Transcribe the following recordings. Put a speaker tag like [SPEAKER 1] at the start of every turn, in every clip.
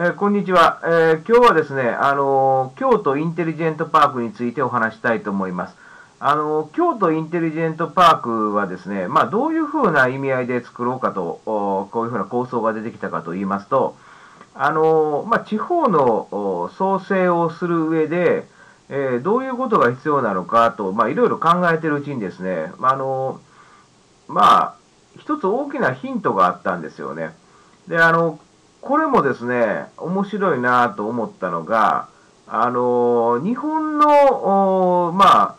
[SPEAKER 1] えーこんにちは、えー今日はですね、あのー京都インテリジェントパークについてお話したいと思います。あの京都インテリジェントパークはですね、まあ、どういうふうな意味合いで作ろうかと、こういうふうな構想が出てきたかと言いますと、あのまあ、地方の創生をする上で、えーどういうことが必要なのかと、まあ、いろいろ考えてるうちにですね、まあのまあ、一つ大きなヒントがあったんですよね。で、あの、これもですね、面白いなと思ったのが、あの、日本の、まあ、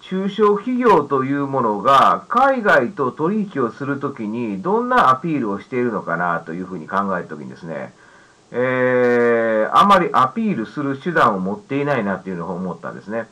[SPEAKER 1] 中小企業というものが海外と取引をするときにどんなアピールをしているのかなというふうに考えたときにですね、えーあまりアピールする手段を持っていないなっていうのを思ったんですね。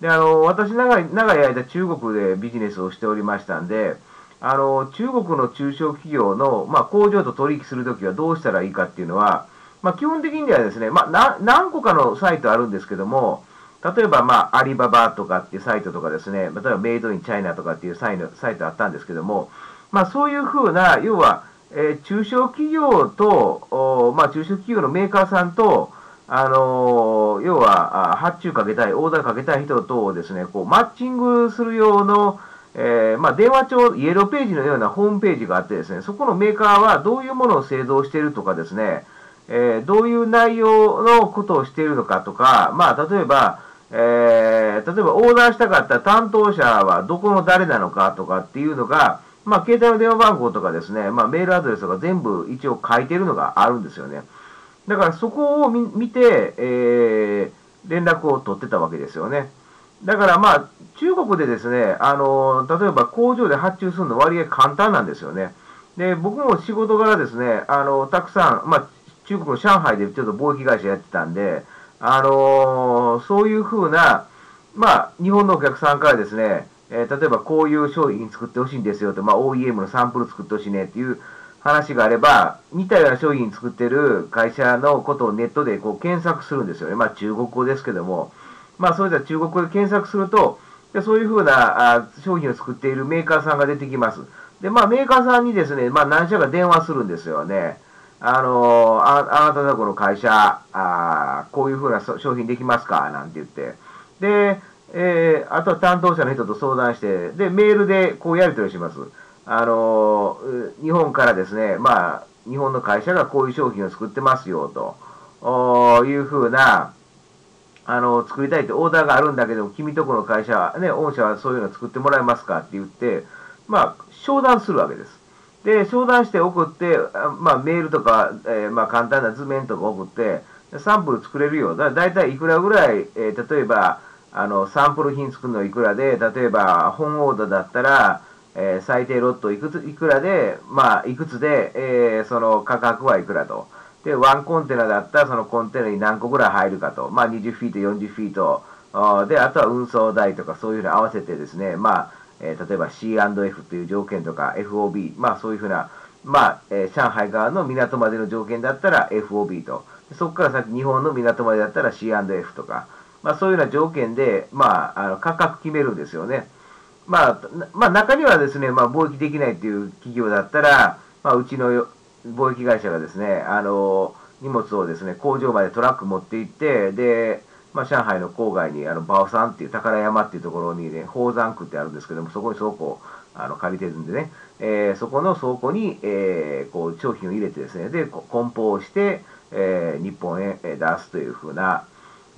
[SPEAKER 1] で、あの、私長い、長い間中国でビジネスをしておりましたんで、あの、中国の中小企業の、まあ、工場と取引するときはどうしたらいいかっていうのは、まあ、基本的にはですね、まあ、何個かのサイトあるんですけども、例えば、まあ、アリババとかっていうサイトとかですね、例えばメイドインチャイナとかっていうサイサイトあったんですけども、まあ、そういうふうな、要は、えー中小企業と、まあ、中小企業のメーカーさんと、あのー要は、発注かけたい、オーダーかけたい人とをですね、こう、マッチングする用の、えーまあ、電話帳、イエローページのようなホームページがあってですね、そこのメーカーはどういうものを製造しているとかですね、えーどういう内容のことをしているのかとか、まあ、例えば、えー例えばオーダーしたかった担当者はどこの誰なのかとかっていうのが、まあ、携帯の電話番号とかですね、まあ、メールアドレスとか全部一応書いてるのがあるんですよね。だからそこを見て、えー連絡を取ってたわけですよね。だからまあ、中国でですね、あの例えば工場で発注するの割合簡単なんですよね。で、僕も仕事柄ですね、あのたくさん、まあ、中国の上海でちょっと貿易会社やってたんで、あのそういうふうな、まあ、日本のお客さんからですね、えー例えばこういう商品作ってほしいんですよと、まあ、OEM のサンプル作ってほしいねっていう話があれば、似たような商品作ってる会社のことをネットでこう検索するんですよね。まあ、中国語ですけども、まあ、それじゃ中国語で検索すると、でそういうふうなあ商品を作っているメーカーさんが出てきます。で、まあ、メーカーさんにですね、まあ、何社か電話するんですよね。あのあ、あなたのこの会社、あこういうふうな商品できますか？なんて言って。で、えーあとは担当者の人と相談して、で、メールでこうやり取りします。あの日本からですね、まあ、日本の会社がこういう商品を作ってますよというふうな、あの、作りたいってオーダーがあるんだけども、君とこの会社は、ね、御社はそういうの作ってもらえますかって言って、まあ、商談するわけです。で、商談して送って、まあ、メールとか、えーまあ、簡単な図面とか送って、サンプル作れるよ。だだいたいいくらぐらい、えー例えば、あの、サンプル品作るのいくらで、例えば、本オーダーだったら、えー最低ロットいくつ、いくらで、まあ、いくつで、えーその価格はいくらと。で、ワンコンテナだったら、そのコンテナに何個ぐらい入るかと。まあ、20フィート、40フィート。で、あとは運送代とか、そういうふうに合わせてですね、まあ、えー例えば C&F という条件とか、FOB、まあ、そういうふうな、まあ、えー上海側の港までの条件だったら FOB と。そこから先、日本の港までだったら C&F とか。まあ、そういうような条件で、まあ、あの価格決めるんですよね。まあ、まあ、中にはですね、まあ、貿易できないっていう企業だったら、まあ、うちの貿易会社がですね、あの、荷物をですね、工場までトラック持って行って、で、まあ、上海の郊外に、あの、バオ山っていう宝山っていうところにね、宝山区ってあるんですけども、そこに倉庫あの借りてるんでね、えーそこの倉庫に、えーこう、商品を入れてですね、で、梱包して、えー日本へ出すというふうな、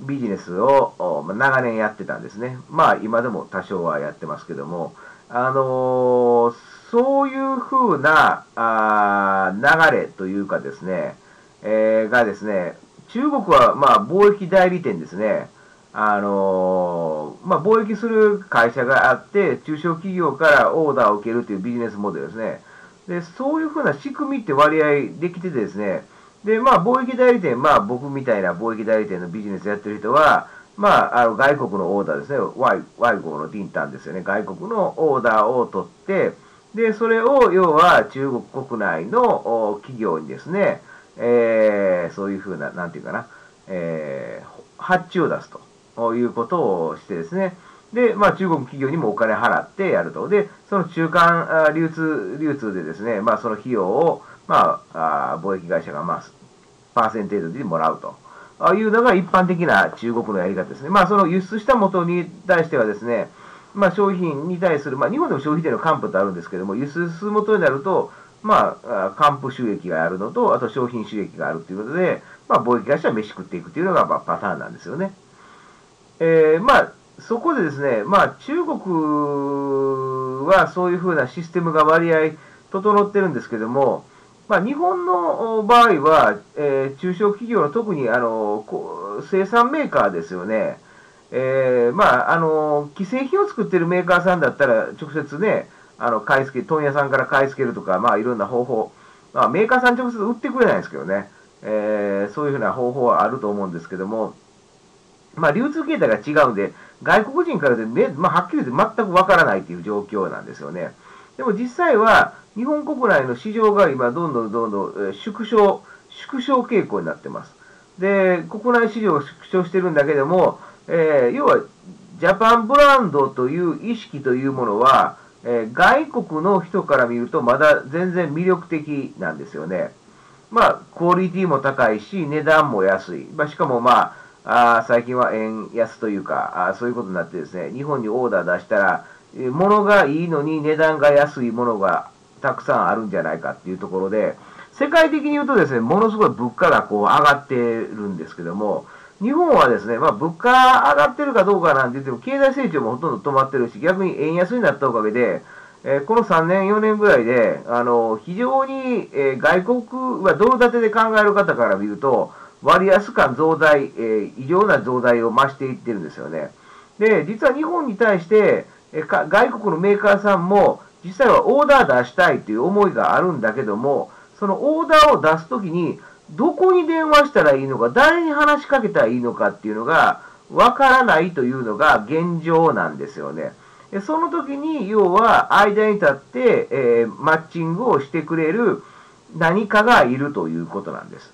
[SPEAKER 1] ビジネスをまあ長年やってたんですね。まあ今でも多少はやってますけども、あのーそういうふうなあ流れというかですね、えーがですね、中国はまあ貿易代理店ですね、あのーまあ、貿易する会社があって、中小企業からオーダーを受けるというビジネスモデルですね。で、そういうふうな仕組みって割合できててですね、で、まあ、貿易代理店、まあ、僕みたいな貿易代理店のビジネスやってる人は、まあ、あの外国のオーダーですね、Y、Y 号のディンタンですよね、外国のオーダーを取って、で、それを、要は中国国内の企業にですね、えーそういうふうな、なんていうかな、えー発注を出すということをしてですね、で、まあ、中国企業にもお金払ってやると。で、その中間流通、流通でですね、まあ、その費用を、まあ、あ貿易会社が、まあ、パーセンテージでもらうと。いうのが一般的な中国のやり方ですね。まあ、その輸出した元に対してはですね、まあ、商品に対する、まあ、日本でも消費税の還付ってあるんですけども、輸出元になると、まあ、還付収益があるのと、あと商品収益があるということで、まあ、貿易会社は飯食っていくというのが、まあ、パターンなんですよね。えー、まあ、そこでですね、まあ、中国はそういうふうなシステムが割合整ってるんですけども、まあ、日本の場合は、えー、中小企業の特にあの生産メーカーですよね、えー、まあ、あの既製品を作ってるメーカーさんだったら、直接ね、あの買い付け、問屋さんから買い付けるとか、まあ、いろんな方法、まあ、メーカーさん直接売ってくれないんですけどね、えー、そういうふうな方法はあると思うんですけども、まあ、流通形態が違うんで、外国人からで、まあ、はっきり言って全くわからないという状況なんですよね。でも実際は、日本国内の市場が今、どんどんどんどん縮小、縮小傾向になってます。で、国内市場が縮小してるんだけども、えー、要は、ジャパンブランドという意識というものは、えー、外国の人から見るとまだ全然魅力的なんですよね。まあ、クオリティも高いし、値段も安い。まあ、しかもまあ、あ最近は円安というかあ、そういうことになってですね、日本にオーダー出したら、物がいいのに値段が安いものがたくさんあるんじゃないかっていうところで、世界的に言うとですね、ものすごい物価がこう上がってるんですけども、日本はですね、まあ、物価上がってるかどうかなんて言っても、経済成長もほとんど止まってるし、逆に円安になったおかげで、えー、この3年、4年ぐらいで、あの非常に、えー、外国はドル建てで考える方から見ると、割安感増大、えー、異常な増大を増していってるんですよね。で、実は日本に対して、え、外国のメーカーさんも、実際はオーダー出したいという思いがあるんだけども、そのオーダーを出すときに、どこに電話したらいいのか、誰に話しかけたらいいのかっていうのが、わからないというのが現状なんですよね。その時に、要は、間に立って、えー、マッチングをしてくれる何かがいるということなんです。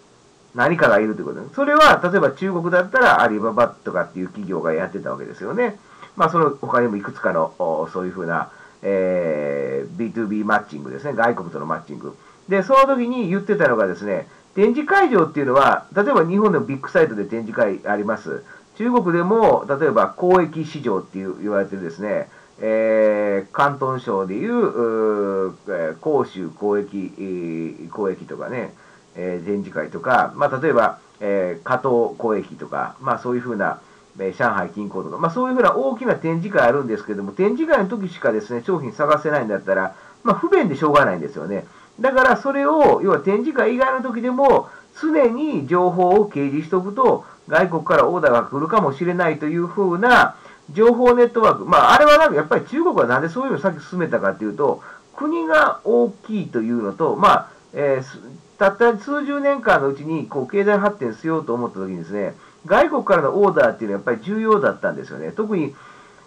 [SPEAKER 1] 何かがいるということです。それは、例えば中国だったらアリババとかっていう企業がやってたわけですよね。まあ、その他にもいくつかの、そういうふうな、えー、B2B マッチングですね。外国とのマッチング。で、その時に言ってたのがですね、展示会場っていうのは、例えば日本でもビッグサイトで展示会あります。中国でも、例えば交易市場っていう言われてるですね、えー、広東省でいう、う広州交易、交易とかね、えー、展示会とか、まあ、例えば、えー、加藤交易とか、まあ、そういうふうな、え、上海近郊とか、まあ、そういうふうな大きな展示会あるんですけども、展示会の時しかですね、商品探せないんだったら、まあ、不便でしょうがないんですよね。だからそれを、要は展示会以外の時でも、常に情報を掲示しておくと、外国からオーダーが来るかもしれないというふうな情報ネットワーク。まあ、あれはなんかやっぱり中国はなんでそういうのを先進めたかというと、国が大きいというのと、まあ、えー、たった数十年間のうちにこう経済発展しようと思った時にですね、外国からのオーダーっていうのはやっぱり重要だったんですよね。特に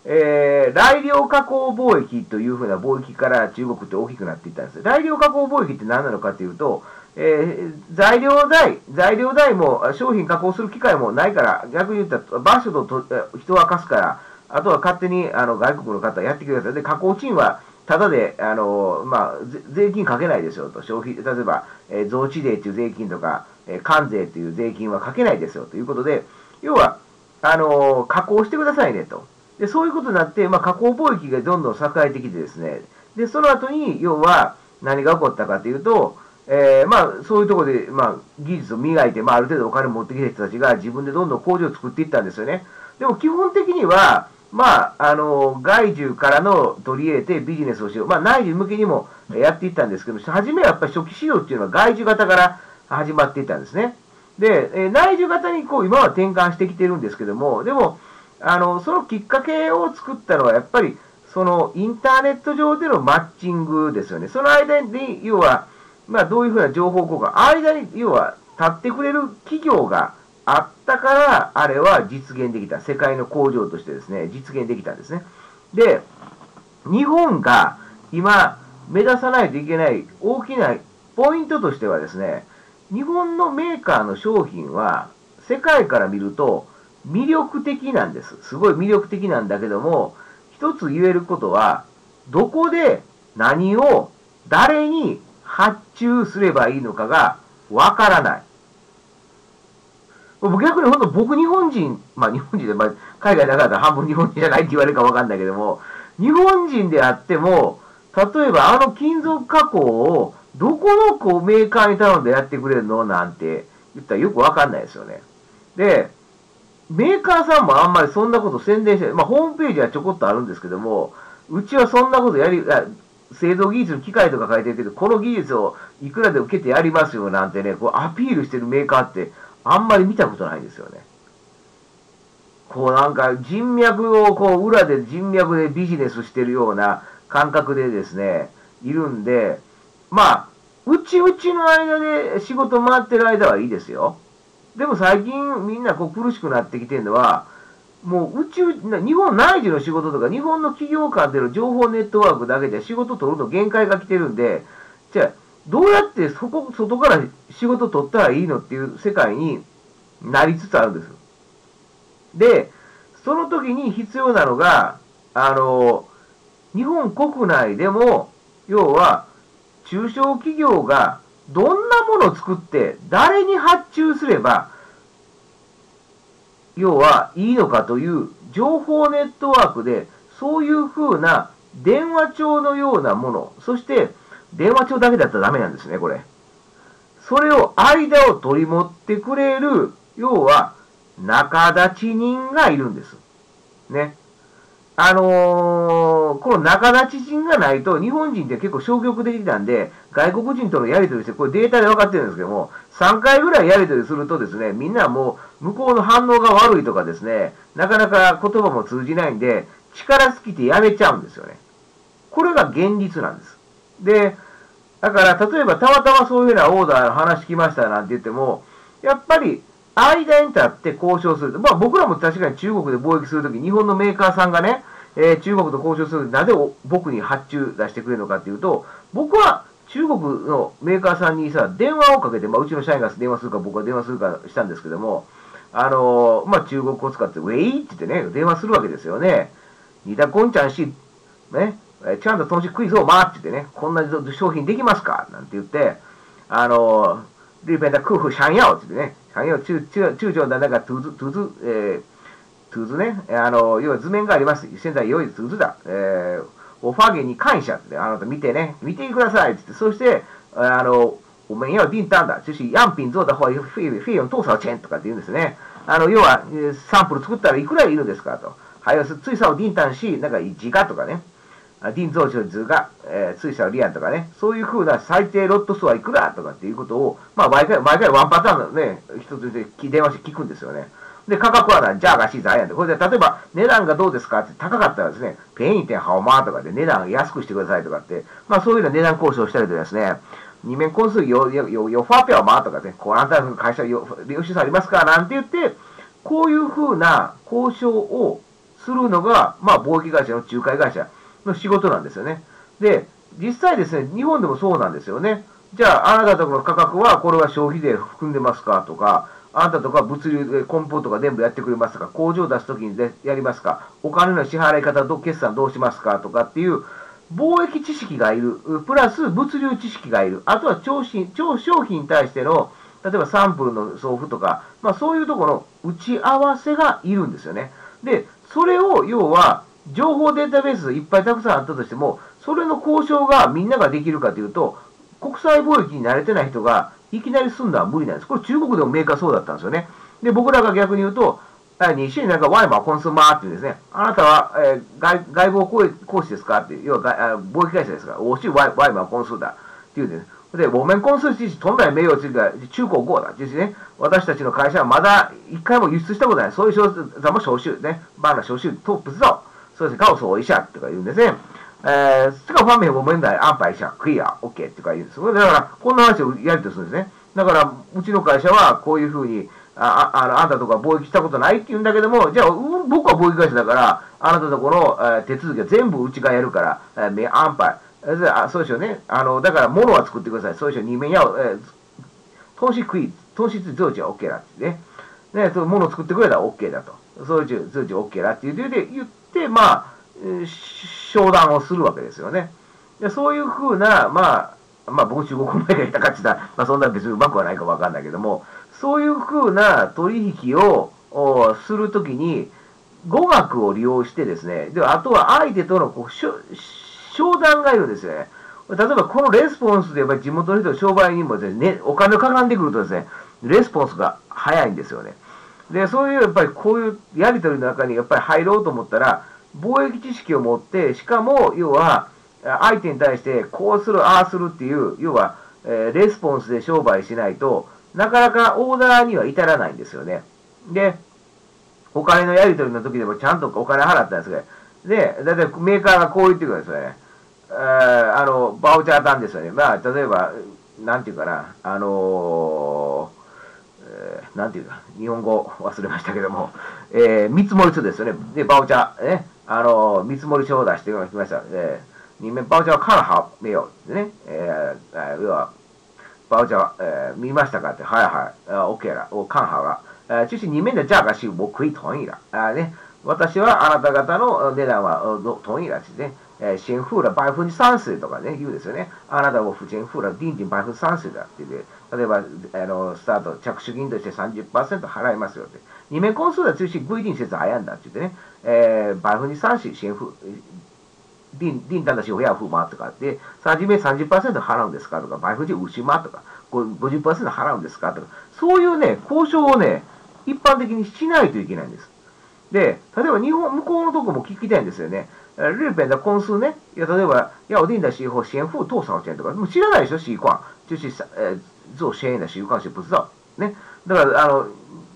[SPEAKER 1] えー、来量加工貿易というふうな貿易から中国って大きくなっていったんです。来量加工貿易って何なのかというと、えー、材料代、材料代も商品加工する機会もないから、逆に言ったら場所と人は貸すから、あとは勝手にあの外国の方やってください。で、加工賃はただで、あのまあ、税金かけないでしょうと。消費、例えば、えー、増地税という税金とか、えー、関税という税金はかけないですよということで、要は、あの加工してくださいねと。で、そういうことになって、まあ、加工貿易がどんどん栄えてきてですね、で、その後に、要は、何が起こったかというと、えー、まあ、そういうところで、まあ、技術を磨いて、まあ、ある程度お金を持ってきた人たちが自分でどんどん工場を作っていったんですよね。でも、基本的には、まあ、あの、外需からの取り入れてビジネスをしよう。まあ、内需向けにもやっていったんですけど、初めはやっぱり初期市場っていうのは外需型から始まっていったんですね。で、え内需型にこう、今は転換してきてるんですけども、でも、あの、そのきっかけを作ったのは、やっぱり、そのインターネット上でのマッチングですよね。その間に、要は、まあ、どういうふうな情報交換、間に、要は、立ってくれる企業があったから、あれは実現できた。世界の工場としてですね、実現できたんですね。で、日本が今、目指さないといけない大きなポイントとしてはですね、日本のメーカーの商品は、世界から見ると、魅力的なんです。すごい魅力的なんだけども、一つ言えることは、どこで何を誰に発注すればいいのかがわからない。逆に本当僕日本人、まあ日本人で、まあ海外だから半分日本人じゃないって言われるかわかんないけども、日本人であっても、例えばあの金属加工をどこのこうメーカーに頼んでやってくれるの？なんて言ったらよくわかんないですよね。で、メーカーさんもあんまりそんなこと宣伝して、まあホームページはちょこっとあるんですけども、うちはそんなことやり、製造技術の機械とか書いてるけど、この技術をいくらで受けてやりますよなんてね、こうアピールしてるメーカーってあんまり見たことないですよね。こうなんか人脈をこう裏で人脈でビジネスしてるような感覚でですね、いるんで、まあ、うちうちの間で仕事回ってる間はいいですよ。でも最近みんなこう苦しくなってきてるのは、もう宇宙、日本内需の仕事とか、日本の企業間での情報ネットワークだけで仕事取るの限界が来てるんで、じゃあ、どうやってそこ、外から仕事取ったらいいのっていう世界になりつつあるんです。で、その時に必要なのが、あの、日本国内でも、要は、中小企業がどんなものを作って、誰に発注すれば、要はいいのかという情報ネットワークで、そういうふうな電話帳のようなもの、そして電話帳だけだったらダメなんですね、これ。それを間を取り持ってくれる、要は仲立ち人がいるんです。ね。あのー、この仲立ち人がないと、日本人って結構消極的なんで、外国人とのやり取りして、これデータで分かってるんですけども、3回ぐらいやり取りするとですね、みんなもう向こうの反応が悪いとかですね、なかなか言葉も通じないんで、力尽きてやめちゃうんですよね。これが現実なんです。で、だから例えばたまたまそういうふうなオーダーの話来ましたなんて言っても、やっぱり間に立って交渉する。まあ僕らも確かに中国で貿易するとき、日本のメーカーさんがね、えー、中国と交渉するときなぜ僕に発注出してくれるのかっていうと、僕は中国のメーカーさんにさ、電話をかけて、まあうちの社員が電話するか僕は電話するかしたんですけども、あのー、まあ中国を使って、ウェイって言ってね、電話するわけですよね。ニダコンちゃんし、ね、ちゃんと投資クイズを回っててね、こんな商品できますか？なんて言って、あのー、リベンダ空腹想要って言ってね、想要中、中、中長だ、なんか、トゥズ、トゥズ、えー、トゥズね、あの、要は図面があります。現在、用意トゥズだ。えー、オファーゲに感謝って、あなた見てね、見てくださいって言って、そして、あの、我们要订单的，就是样品做的话，费费用多少钱とかって言うんですね。あの、要は、サンプル作ったらいくらいるんですかと。还有是最少订单し、なんか時価とかね。定造値図が、えー、追加リアンとかね、そういうふうな最低ロット数はいくらとかっていうことを、まあ毎回、毎回ワンパターンのね、一つで電話して聞くんですよね。で、価格はなじゃあがしざやんで、これで例えば値段がどうですかって高かったらですね、ペイン店ハオマーとかで値段安くしてくださいとかって、まあそういうような値段交渉したりとかですね、二面コン数よ、よ、よ、よファーペアマーとかね、こうあなたの会社よ、領収書ありますかなんて言って、こういうふうな交渉をするのが、まあ貿易会社の仲介会社の仕事なんですよね。で、実際ですね、日本でもそうなんですよね。じゃあ、あなたとこの価格は、これは消費税含んでますかとか、あなたとか物流梱包とか全部やってくれますか工場出すときにでやりますかお金の支払い方ど、決算どうしますかとかっていう、貿易知識がいる、プラス物流知識がいる、あとは超超商品に対しての、例えばサンプルの送付とか、まあそういうところの打ち合わせがいるんですよね。で、それを要は、情報データベースいっぱいたくさんあったとしても、それの交渉がみんなができるかというと、国際貿易に慣れてない人がいきなり済んだら無理なんです。これ中国でもメーカーそうだったんですよね。で、僕らが逆に言うと、西になんかワイマーコンスーマーっていうですね。あなたは、えー、外外貿講師ですかって、要は貿易会社ですから、我是外外贸公司だっていうんです。で、我们公司自己本来没有这个中国語だ。ですね。私たちの会社はまだ一回も輸出したことない。そういう怎么手续ね。バーナ手续都不知道。そうですね。告訴我一下とか言うんですね。えー、这个方面我们来安排一下。クリア、OK とか言うんです。だから、こんな話をやりとするんですね。だから、うちの会社はこういうふうに、ああああんたとか貿易したことないって言うんだけども、じゃあ、僕は貿易会社だから、あなたとこの、えー、手続きは全部うちがやるから、えー、安排。あそうですよね。あの、だから、物は作ってください。そうですよ。二面や、えー、投資食い、投資増値は OK だってね。ね、その物を作ってくれたら OK だと。そういう通知 OK だって言って、言って、まあ、商談をするわけですよね。でそういうふうな、まあ、まあ僕中国前がいたかって言ったら、まあそんな別にうまくはないかわかんないけども、そういうふうな取引をするときに、語学を利用してですね、で、あとは相手とのこう商談がいるんですよね。例えばこのレスポンスでやっぱり地元の人、商売にもですね、お金かかんでくるとですね、レスポンスが早いんですよね。で、そういうやっぱりこういうやり取りの中にやっぱり入ろうと思ったら、貿易知識を持って、しかも、要は、相手に対してこうする、ああするっていう、要は、えー、レスポンスで商売しないとなかなかオーダーには至らないんですよね。で、お金のやり取りの時でもちゃんとお金払ったんですけど、で、だいたいメーカーがこう言ってくるんですよね。えー、あの、バウチャー単ですよね。まあ、例えば、なんていうかな、あの、ー、なんていうか、日本語忘れましたけども、えー、見積もり書ですよね。で、バウチャー、ね、あの、見積もり書を出してきました。えー、にめ、バウチャーはからはめよう。ね、えー、要は、バウチャー、えー、見ましたかって、はいはい、あオッケーだ、お、カンハが。えー、中心二面でじゃあがし、僕いとんいら。あね、私はあなた方の値段は、とんいらですね。えー、新風ら、倍分に賛成とかね、言うんですよね。あなたを不人風ら、臨時倍分三成だって言って、例えば、あの、スタート、着手金として30%払いますよって。二面コン数的就是规定是咋样的って言ってね、えー、百分之三十先付、定定单的時候要付吗とかで、初め30%払うんですかとか、倍分之50万とか、50%払うんですかとか、そういうね、交渉をね、一般的にしないといけないんです。で、例えば日本、向こうのとこも聞きたいんですよね。日本的公司ね、いや例えば、要定的時候先付多少钱とか、もう知らないでしょ、習慣。就是、呃、做生意的習慣是不知道。ね。だから、あの、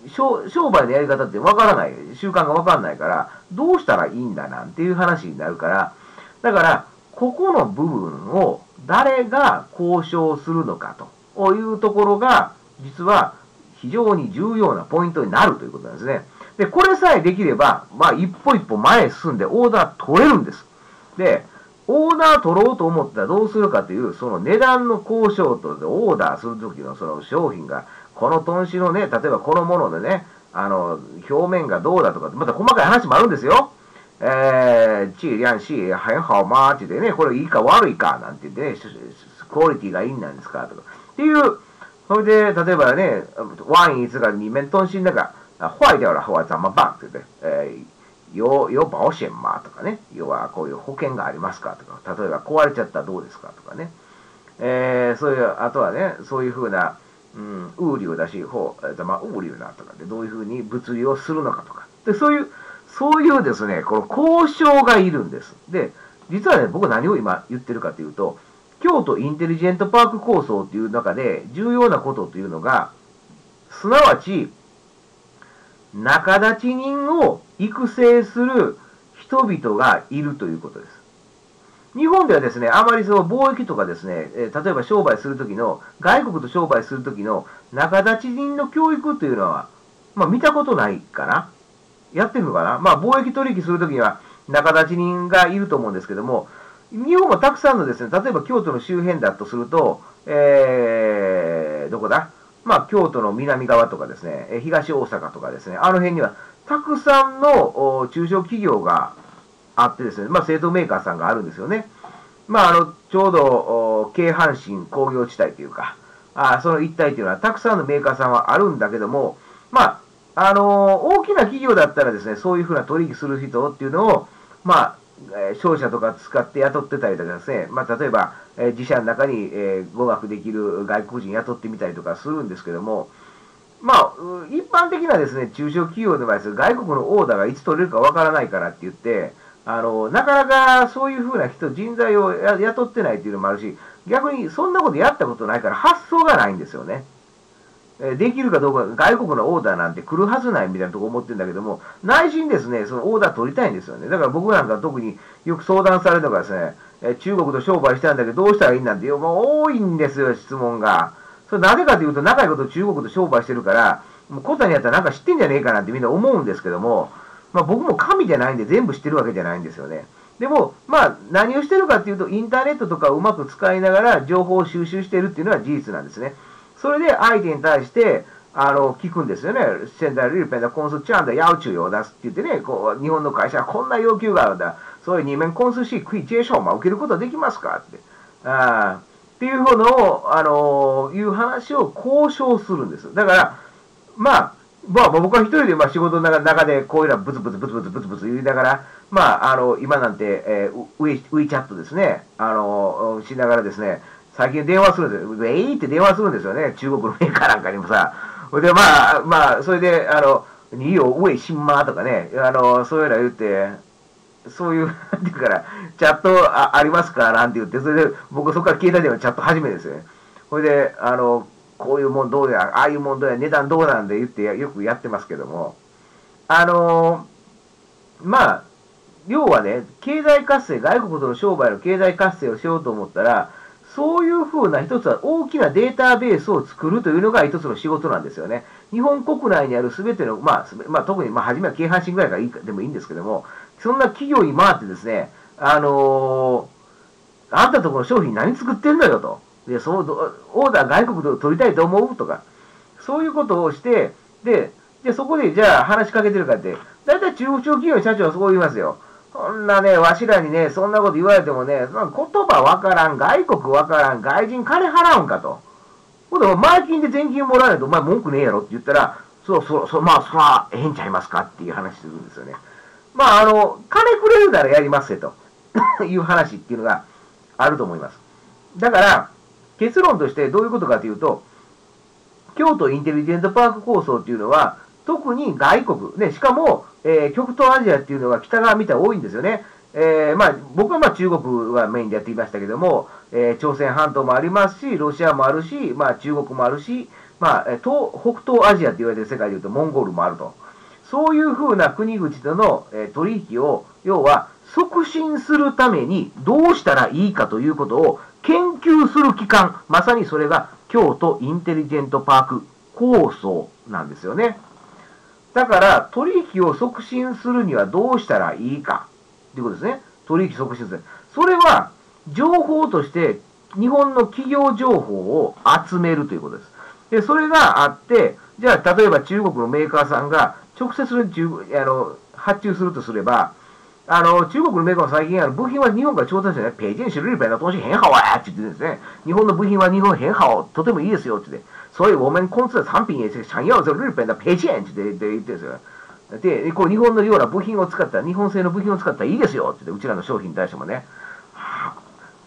[SPEAKER 1] 商商売のやり方ってわからない、習慣がわかんないから、どうしたらいいんだなんていう話になるから、だから、ここの部分を誰が交渉するのかというところが、実は非常に重要なポイントになるということなんですね。で、これさえできれば、まあ、一歩一歩前へ進んでオーダー取れるんです。で、オーダー取ろうと思ったらどうするかという、その値段の交渉とでオーダーするときのその商品が、このトンシのね、例えばこのものでね、あの、表面がどうだとか、また細かい話もあるんですよ。えー、質量し、很好まって言ってね、これいいか悪いかなんて言ってね、クオリティがいいんなんですかとか。っていう、それで、例えばね、ワイン一个里面东西那个坏掉了或者怎么办って言って、えー、有有保険吗とかね、要はこういう保険がありますかとか、例えば壊れちゃったらどうですかとかね、えー、そういう、あとはね、そういうふうな、うん、ウーリュだし、ほう、まあ、ウーリュだとかで、どういうふうに物流をするのかとか、で、そういう、そういうですね、この交渉がいるんです。で、実はね、僕何を今言ってるかというと、京都インテリジェントパーク構想という中で重要なことというのが、すなわち、仲立ち人を育成する人々がいるということです。日本ではですね、あまりその貿易とかですね、え例えば商売するときの、外国と商売するときの仲立ち人の教育というのは、まあ見たことないかな？やってるのかな？まあ貿易取引するときには仲立ち人がいると思うんですけども、日本もたくさんのですね、例えば京都の周辺だとすると、えー、どこだ？まあ、京都の南側とかですね、東大阪とかですね、あの辺には、たくさんの中小企業があってですね、まあ、製造メーカーさんがあるんですよね。まあ、あの、ちょうど、京阪神工業地帯というか、あその一帯というのは、たくさんのメーカーさんはあるんだけども、まあ、あのー、大きな企業だったらですね、そういうふうな取引する人っていうのを、まあ、え商社とか使って雇ってたりとかですね、まあ、例えば、え自社の中に、え語学できる外国人雇ってみたりとかするんですけども、まあ、一般的なですね、中小企業の場合です、外国のオーダーがいつ取れるかわからないからって言って、あの、なかなかそういうふうな人、人材を雇ってないっていうのもあるし、逆にそんなことやったことないから発想がないんですよね。できるかどうか、外国のオーダーなんて来るはずないみたいなとこ思ってるんだけども、内心ですね、そのオーダー取りたいんですよね。だから僕なんか特によく相談されるのがですね、え中国と商売したんだけどどうしたらいいなんて、もう多いんですよ、質問が。それなぜかというと、長いこと中国と商売してるから、もう小谷やったらなんか知ってんじゃねえかなってみんな思うんですけども、まあ、僕も神じゃないんで全部知ってるわけじゃないんですよね。でも、まあ、何をしてるかっていうと、インターネットとかをうまく使いながら情報を収集してるっていうのは事実なんですね。それで相手に対して、あの、聞くんですよね。現在日本的公司这样的要求を出すって言ってね、こう、日本の会社はこんな要求があるんだ。そういう二面公司し、可以接受ま受けることはできますかって。あっていうのを、あのいう話を交渉するんです。だから、まあ、まあ、僕は一人でまあ仕事の中でこういうのはブツブツブツブツブツブツ言いながら、まあ、あの、今なんて、えー、ウィウィチャットですね、あの、しながらですね、最近電話するんですよ。ウェイって電話するんですよね。中国のメーカーなんかにもさ。で、まあ、まあ、それで、あの、いいよ、ウェイシンマーとかね、あの、そういうの言って、そういう、なんていうから、チャットあありますか？なんて言って、それで、僕そこから携帯電話チャット始めですよね。それで、あの、こういうもんどうや、ああいうもんどうや、値段どうなんで言ってよくやってますけども、あの、まあ、要はね、経済活性、外国との商売の経済活性をしようと思ったら、そういうふうな一つは大きなデータベースを作るというのが一つの仕事なんですよね。日本国内にあるすべての、まあ、まあ、特に、まあ、初めは京阪神ぐらいからいいでもいいんですけども、そんな企業に回ってですね、あのー、あんたとこの商品何作ってんのよと。で、そう、オーダー外国で取りたいと思うとか、そういうことをして、で、で、そこでじゃあ話しかけてるかって、だいたい中小企業の社長はそう言いますよ。そんなね、わしらにね、そんなこと言われてもね、言葉わからん、外国わからん、外人金払うんかと。ほんで、前金で税金もらわないとお前文句ねえやろって言ったら、そうそう、そ、まあ、そら、ええんちゃいますかっていう話するんですよね。まあ、あの、金くれるならやりますよと いう話っていうのがあると思います。だから、結論としてどういうことかというと、京都インテリジェントパーク構想っていうのは、特に外国、ね、しかも、えー、極東アジアっていうのが北側見たら多いんですよね。えー、まあ、僕はまあ中国はメインでやっていましたけども、えー、朝鮮半島もありますし、ロシアもあるし、まあ、中国もあるし、まあ、東北東アジアって言われてる世界でいうとモンゴルもあると。そういうふうな国々との、え取引を、要は促進するためにどうしたらいいかということを研究する機関、まさにそれが京都インテリジェントパーク構想なんですよね。だから、取引を促進するにはどうしたらいいかということですね。取引促進する。それは、情報として日本の企業情報を集めるということです。で、それがあって、じゃあ、例えば中国のメーカーさんが直接あの発注するとすれば、あの、中国のメーカーは最近、あの部品は日本から調達してね、北京市日本の東西很好啊って言ってるんですね。日本の部品は日本很好、とてもいいですよって言って。所以我们公司的产品也是想要这日本的配件って言ってるんですよ。で、こう日本のような部品を使った、日本製の部品を使ったらいいですよってって、うちらの商品に対してもね。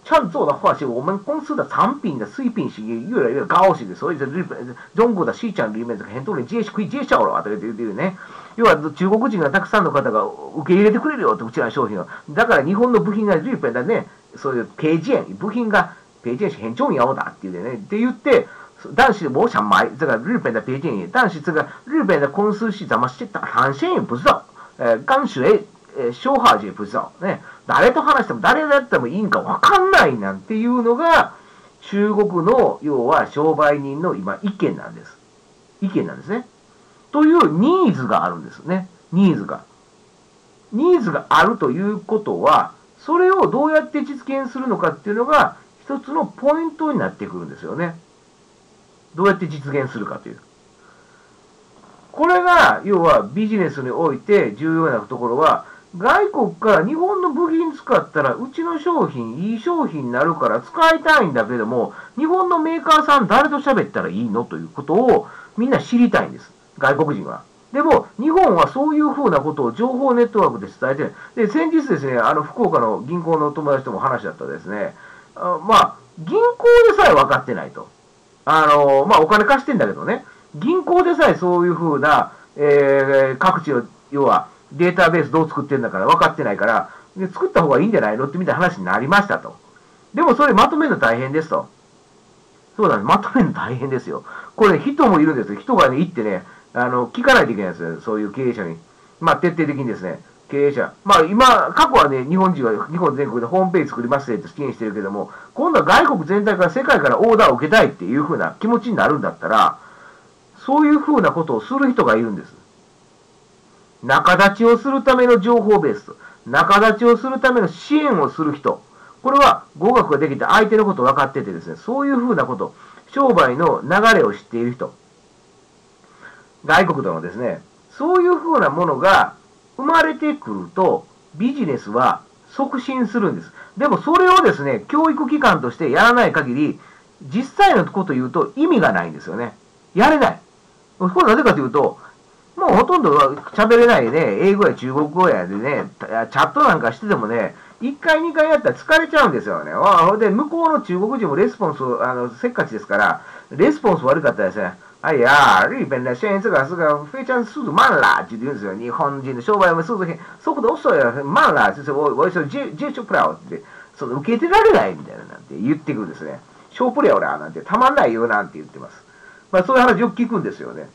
[SPEAKER 1] 这样做的话，是我们公司的产品的水平是越来越高级的，所以在日本、中国的市场里面，很多人接可以接受了と言ってるね。要は中国人がたくさんの方が受け入れてくれるよって、うちらの商品を。だから日本の部品が日本だね、そういうページ円、部品がページ円是很重要だって言うね。って言って、但是我想买这个日本的配件，但是这个日本的公司是怎么产线也不知道，呃，钢水えー、消耗時不知道。ね。誰と話しても誰だってもいいんかわかんないなんていうのが、中国の、要は商売人の今、意見なんです。意見なんですね。というニーズがあるんですね。ニーズが。ニーズがあるということは、それをどうやって実現するのかっていうのが、一つのポイントになってくるんですよね。どうやって実現するかという。これが、要はビジネスにおいて重要なところは、外国から日本の部品使ったら、うちの商品、いい商品になるから使いたいんだけども、日本のメーカーさん誰と喋ったらいいのということをみんな知りたいんです。外国人は。でも、日本はそういうふうなことを情報ネットワークで伝えてる。で、先日ですね、あの、福岡の銀行の友達とも話だったですね、あまあ、銀行でさえ分かってないと。あの、まあ、お金貸してんだけどね、銀行でさえそういうふうな、えー、各地の、要は、データベースどう作ってんだから分かってないから、で作った方がいいんじゃないの？ってみたいな話になりましたと。でもそれまとめるの大変ですと。そうなんです。まとめるの大変ですよ。これ、ね、人もいるんですよ。人がね、行ってね、あの、聞かないといけないんですよ。そういう経営者に。まあ、徹底的にですね、経営者。まあ、今、過去はね、日本人は、日本全国でホームページ作りますって支援してるけども、今度は外国全体から世界からオーダーを受けたいっていうふうな気持ちになるんだったら、そういうふうなことをする人がいるんです。仲立ちをするための情報ベース、仲立ちをするための支援をする人、これは語学ができて相手のこと分かっててですね、そういうふうなこと、商売の流れを知っている人、外国とのですね、そういうふうなものが生まれてくると、ビジネスは促進するんです。でもそれをですね、教育機関としてやらない限り、実際のこと言うと意味がないんですよね。やれない。これなぜかというと、もうほとんど喋れないね、英語や中国語やでね、チャットなんかしててもね、1回2回やったら疲れちゃうんですよね。ほで、向こうの中国人もレスポンス、あの、せっかちですから、レスポンス悪かったですね。哎呀，日本的现在这个是个非常速度慢了，就言うんですよ。日本人の商売も速度速度遅い慢了、就是我我说接接触不了って、その受けてられないみたいななんて言ってくるんですね。小プレオラなんてたまんないよなんて言ってます。まあそういう話よく聞くんですよね。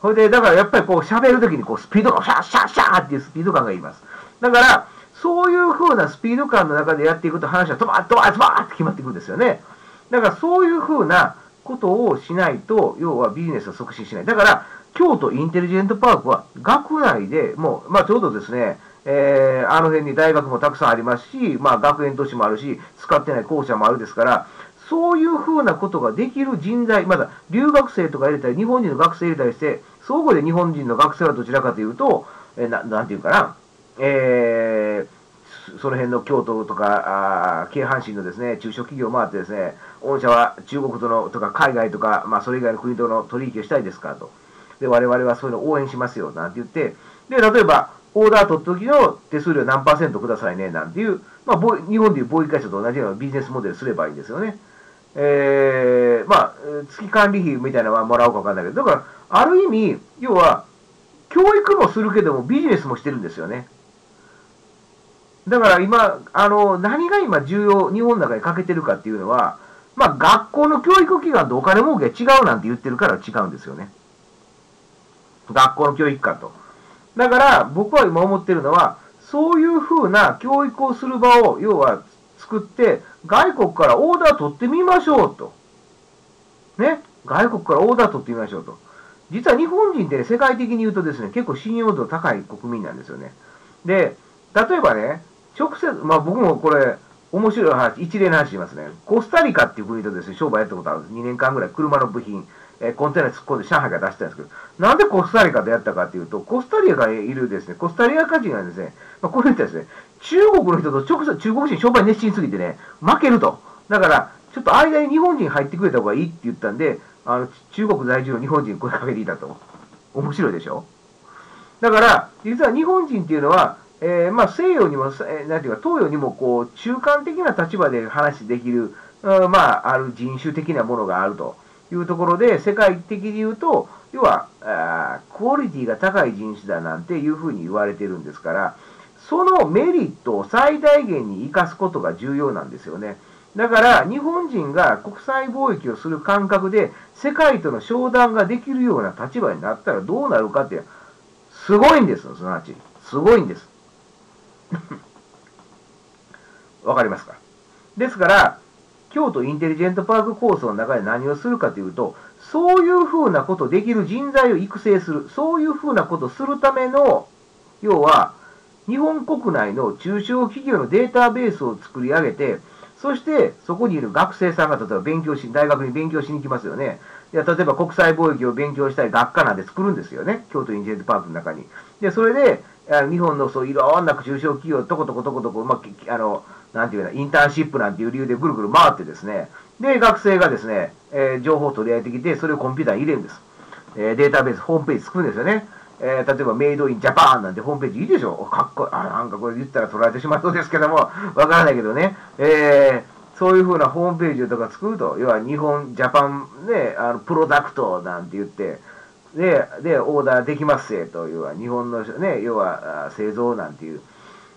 [SPEAKER 1] ほいで、だからやっぱりこう喋るときにこうスピード感、シャッシャッシャーっていうスピード感がいます。だから、そういう風なスピード感の中でやっていくと話はトバットバットバッって決まっていくんですよね。だからそういう風なことをしないと、要はビジネスを促進しない。だから、京都インテリジェントパークは学内でもう、まあちょうどですね、えー、あの辺に大学もたくさんありますし、まあ学園都市もあるし、使ってない校舎もあるですから、そういうふうなことができる人材、まだ留学生とか入れたり、日本人の学生入れたりして、相互で日本人の学生はどちらかというと、えー、ななんていうかな、えー、その辺の京都とか、あ京阪神のですね、中小企業を回ってですね、御社は中国とのとか海外とか、まあ、それ以外の国との取引をしたいですかと。で、我々はそういうのを応援しますよ、なんて言って、で、例えば、オーダー取った時の手数料何パーセントくださいね、なんていう、まあ、日本でいう貿易会社と同じようなビジネスモデルすればいいんですよね。えー、まあ、月管理費みたいなのはもらおうかわかんないけど、だから、ある意味、要は、教育もするけどもビジネスもしてるんですよね。だから今、あの、何が今重要、日本の中に欠けてるかっていうのは、まあ学校の教育機関とお金儲けが違うなんて言ってるから違うんですよね。学校の教育観と。だから僕は今思ってるのは、そういうふうな教育をする場を、要は作って、外国からオーダー取ってみましょうと。ね？外国からオーダー取ってみましょうと。実は日本人って、ね、世界的に言うとですね、結構信用度高い国民なんですよね。で、例えばね、直接、まあ僕もこれ、面白い話、一例の話しますね。コスタリカっていう国とですね、商売やったことあるんです。2年間ぐらい車の部品、えー、コンテナ突っ込んで上海から出したんですけど、なんでコスタリカでやったかっていうと、コスタリカがいるですね、コスタリカ人がですね、まあ、こういう人ですね、中国の人と直接、中国人商売熱心すぎてね、負けると。だから、ちょっと間に日本人入ってくれた方がいいって言ったんで、あの中国在住の日本人に声かけていたと。面白いでしょ？だから、実は日本人っていうのは、えー、まあ、西洋にも、えー、なんていうか、東洋にもこう、中間的な立場で話できる、うん、まあ、ある人種的なものがあるというところで、世界的に言うと、要は、あクオリティが高い人種だなんていうふうに言われてるんですから、そのメリットを最大限に生かすことが重要なんですよね。だから、日本人が国際貿易をする感覚で、世界との商談ができるような立場になったらどうなるかって、すごいんです、すなわち。すごいんです。わかりますか？ですから、京都インテリジェントパーク構想の中で何をするかというと、そういうふうなことできる人材を育成する、そういうふうなことをするための、要は、日本国内の中小企業のデータベースを作り上げて、そしてそこにいる学生さんが例えば勉強し、大学に勉強しに行きますよね。いや例えば国際貿易を勉強したい学科なんて作るんですよね。京都インテリジェントパークの中に。で、それで、日本のそういろんな中小企業、とことことことこ、まあ、あの、なんていうか、インターンシップなんていう理由でぐるぐる回ってですね、で、学生がですね、えー、情報を取り上げてきて、それをコンピューターに入れるんです。えー、データベース、ホームページ作るんですよね。えー、例えば、メイドインジャパンなんてホームページいいでしょかっこいい。あ、なんかこれ言ったら取られてしまうそうですけども、わからないけどね。えー、そういうふうなホームページとか作ると、要は日本、ジャパンね、あのプロダクトなんて言って、で、で、オーダーできますせという、日本のね、要は製造なんていう。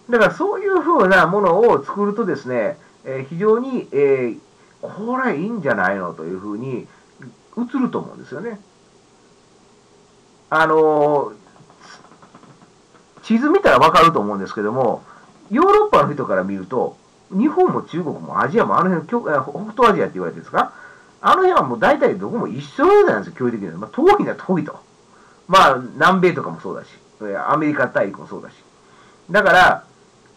[SPEAKER 1] だからそういうふうなものを作るとですね、えー、非常に、えー、これいいんじゃないのというふうに映ると思うんですよね。あの地図見たらわかると思うんですけども、ヨーロッパの人から見ると、日本も中国もアジアもあの辺、北東アジアって言われてるんですか？あの辺はもう大体どこも一緒なんですよ、教育的には。まあ、遠いのは遠いと。まあ、南米とかもそうだし、アメリカ大陸もそうだし。だから、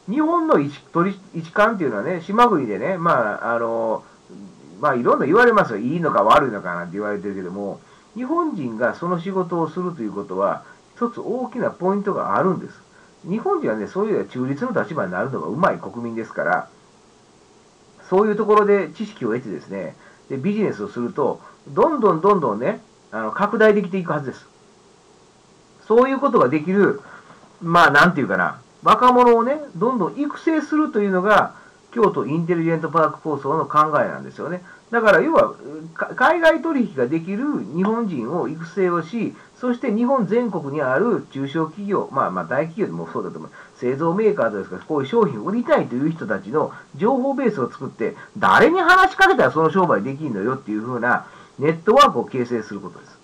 [SPEAKER 1] 日本の位置取位置感っていうのはね、島国でね、まあ、あの、まあ、いろんな言われますよ。いいのか悪いのかなんて言われてるけども、日本人がその仕事をするということは、一つ大きなポイントがあるんです。日本人はね、そういう中立の立場になるのがうまい国民ですから、そういうところで知識を得てですね、でビジネスをすると、どんどんどんどんね、あの拡大できていくはずです。そういうことができる、まあ、なんていうかな、若者をね、どんどん育成するというのが、京都インテリジェントパーク構想の考えなんですよね。だから要は、海外取引ができる日本人を育成をし、そして日本全国にある中小企業、まあまあ大企業でもそうだと思う。製造メーカーですか、こういう商品を売りたいという人たちの情報ベースを作って、誰に話しかけたらその商売できんのよっていう風なネットワークを形成することです。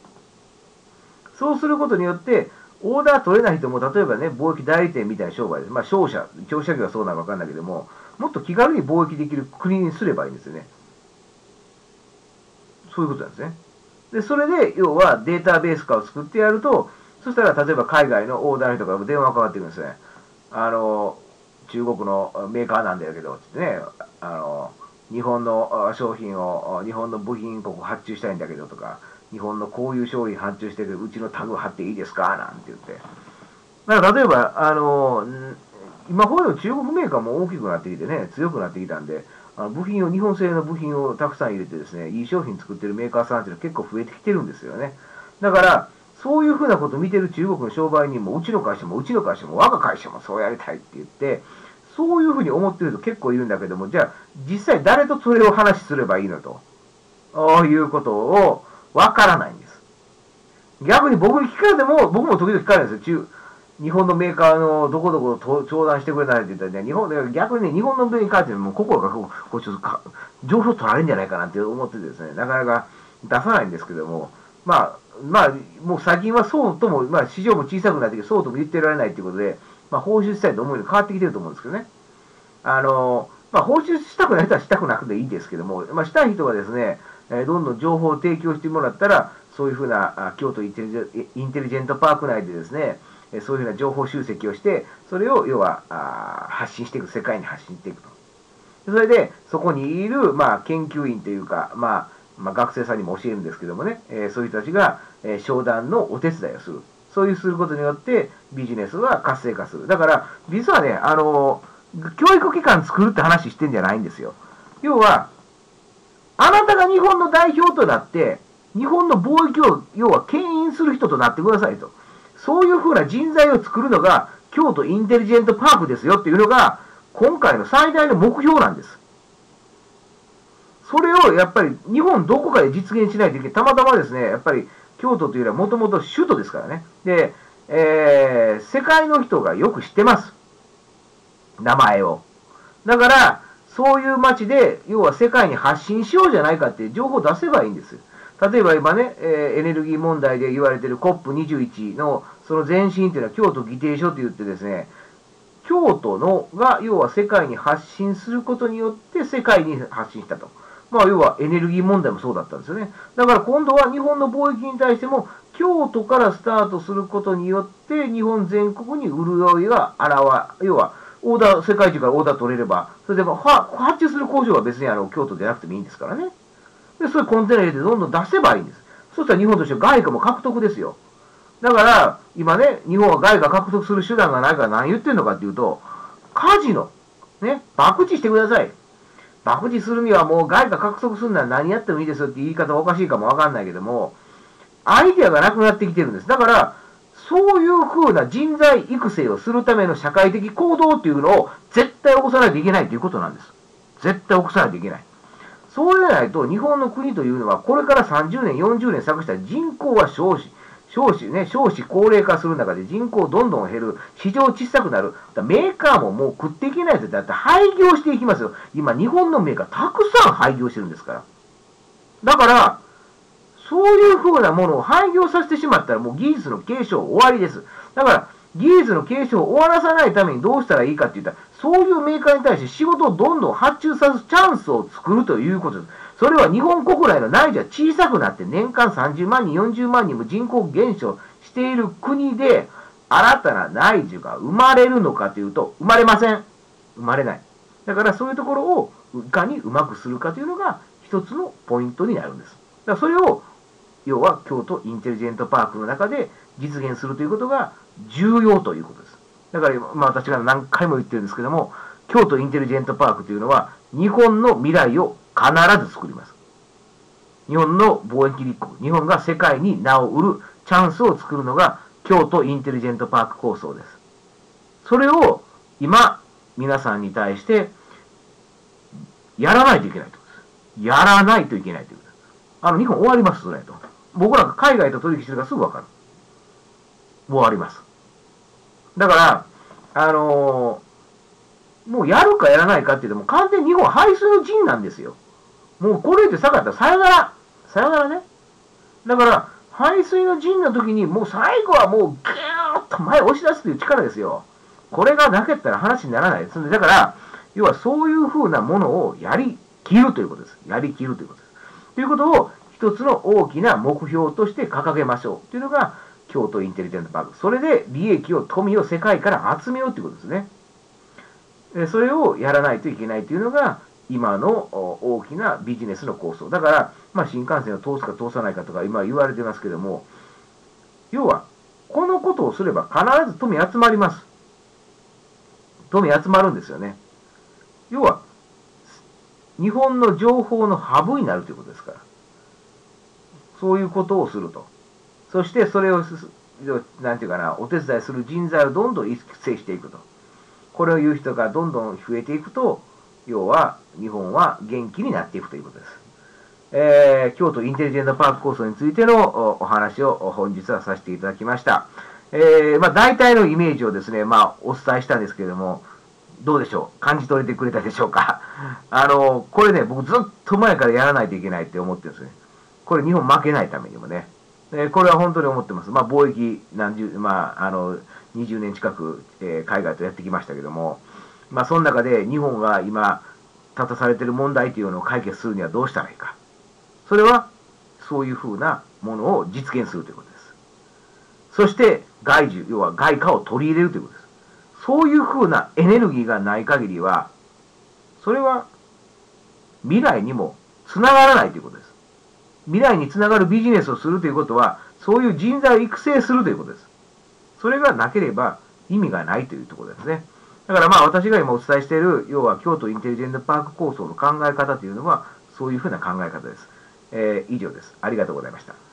[SPEAKER 1] そうすることによって、オーダー取れない人も、例えばね、貿易代理店みたいな商売です。まあ、商社、消費者業はそうなのかわかんないけども、もっと気軽に貿易できる国にすればいいんですよね。そういうことなんですね。で、それで、要はデータベース化を作ってやると、そしたら、例えば海外のオーダーの人から電話がかかってくるんですね。あの、中国のメーカーなんだけど、つってね、あの、日本の商品を、日本の部品ここ発注したいんだけどとか、日本のこういう商品発注してるうちのタグ貼っていいですか？なんて言って。だから例えば、あの、今ほど中国メーカーも大きくなってきてね、強くなってきたんで、あの部品を、日本製の部品をたくさん入れてですね、いい商品作ってるメーカーさんっていうのは結構増えてきてるんですよね。だから、そういうふうなことを見てる中国の商売人も、うちの会社も、うちの会社も、我が会社もそうやりたいって言って、そういうふうに思ってる人結構いるんだけども、じゃあ、実際誰とそれを話すればいいのと、いうことを、わからないんです。逆に僕に聞かれても、僕も時々聞かれるんですよ。日本のメーカーのどこどこと頂戴してくれないって言ったらね、日本逆にね、日本のメーカーってもう心がこう、こうちょっとか情報取られるんじゃないかなって思ってですね、なかなか出さないんですけども、まあ、まあ、もう最近はそうとも、まあ市場も小さくなってきて、そうとも言ってられないっていうことで、まあ報酬したいと思うように変わってきてると思うんですけどね。あの、まあ報酬したくない人はしたくなくていいんですけども、まあしたい人はですね、えどんどん情報を提供してもらったら、そういうふうな京都インテリジェントパーク内でですね、そういうふうな情報集積をして、それを要は発信していく、世界に発信していくと。それで、そこにいる、まあ、研究員というか、まあ、まあ、学生さんにも教えるんですけどもね、えー、そういう人たちが、えー、商談のお手伝いをする。そういうすることによって、ビジネスは活性化する。だから、実はね、あのー、教育機関作るって話してんじゃないんですよ。要は、あなたが日本の代表となって、日本の貿易を、要は牽引する人となってくださいと。そういうふうな人材を作るのが、京都インテリジェントパークですよっていうのが、今回の最大の目標なんです。それをやっぱり日本どこかで実現しないといけない。たまたまですね、やっぱり京都というのはもともと首都ですからね。で、えー、世界の人がよく知ってます。名前を。だから、そういう街で、要は世界に発信しようじゃないかっていう情報を出せばいいんです。例えば今ね、えー、エネルギー問題で言われてる COP21 のその前身というのは京都議定書と言ってですね、京都のが要は世界に発信することによって世界に発信したと。まあ要はエネルギー問題もそうだったんですよね。だから今度は日本の貿易に対しても京都からスタートすることによって日本全国に潤いが現要はオーダー、世界中からオーダー取れれば、それでも発注する工場は別にあの京都でなくてもいいんですからね。で、そういうコンテナ入れてどんどん出せばいいんです。そしたら日本としては外貨も獲得ですよ。だから、今ね、日本は外貨獲得する手段がないから何言ってんのかっていうと、カジノ、ね、博打してください。博打するにはもう外貨獲得するなら何やってもいいですよって言い方おかしいかもわかんないけども、アイデアがなくなってきてるんです。だから、そういう風な人材育成をするための社会的行動っていうのを絶対起こさないといけないということなんです。絶対起こさないといけない。そうでないと、日本の国というのは、これから30年、40年作した人口は少子、少子ね、少子高齢化する中で人口どんどん減る、市場小さくなる、メーカーももう食っていけないですだって廃業していきますよ。今、日本のメーカーたくさん廃業してるんですから。だから、そういう風なものを廃業させてしまったら、もう技術の継承終わりです。だから、技術の継承を終わらさないためにどうしたらいいかって言ったら、そういうメーカーに対して仕事をどんどん発注さすチャンスを作るということです。それは日本国内の内需は小さくなって年間30万人、40万人も人口減少している国で、新たな内需が生まれるのかというと、生まれません。生まれない。だからそういうところをいかにうまくするかというのが一つのポイントになるんです。だからそれを、要は京都インテリジェントパークの中で実現するということが重要ということです。だから、まあ、私が何回も言ってるんですけども、京都インテリジェントパークというのは、日本の未来を必ず作ります。日本の貿易立国、日本が世界に名を売るチャンスを作るのが京都インテリジェントパーク構想です。それを今、皆さんに対してやらないといけないとやらないといけないということです。あの、日本終わります、それと。僕らが海外と取引してるからすぐわかる。終わります。だから、あのー、もうやるかやらないかっていうと、もう完全に日本排水の陣なんですよ。もうこれ以上下がったらさよなら。さよならね。だから、排水の陣の時に、もう最後はもうギューッと前押し出すという力ですよ。これがなけったら話にならないです。だから、要はそういうふうなものをやりきるということです。やりきるということです。ということを一つの大きな目標として掲げましょうというのが京都インテリジェントパーク。それで利益を、富を世界から集めようということですね。それをやらないといけないというのが今の大きなビジネスの構想。だから、まあ、新幹線を通すか通さないかとか今言われてますけども、要は、このことをすれば必ず富集まります。富集まるんですよね。要は、日本の情報のハブになるということですから。そういうことをすると。そしてそれを、なんていうかな、お手伝いする人材をどんどん育成していくと。これを言う人がどんどん増えていくと、要は日本は元気になっていくということです。えー、京都インテリジェントパーク構想についてのお話を本日はさせていただきました。えー、まあ、大体のイメージをですね、まあ、お伝えしたんですけれども、どうでしょう？感じ取れてくれたでしょうか？あの、これね、僕ずっと前からやらないといけないって思ってるんですね。これ日本負けないためにもね。えー、これは本当に思ってます。まあ、貿易何十、まあ、あの、20年近く、えー、海外とやってきましたけども、まあ、その中で日本が今、立たされている問題というのを解決するにはどうしたらいいか。それは、そういうふうなものを実現するということです。そして、外需、要は外貨を取り入れるということです。そういうふうなエネルギーがない限りは、それは未来にもつながらないということです。未来につながるビジネスをするということは、そういう人材を育成するということです。それがなければ意味がないというところですね。だからまあ私が今お伝えしている、要は京都インテリジェントパーク構想の考え方というのは、そういうふうな考え方です。えー、以上です。ありがとうございました。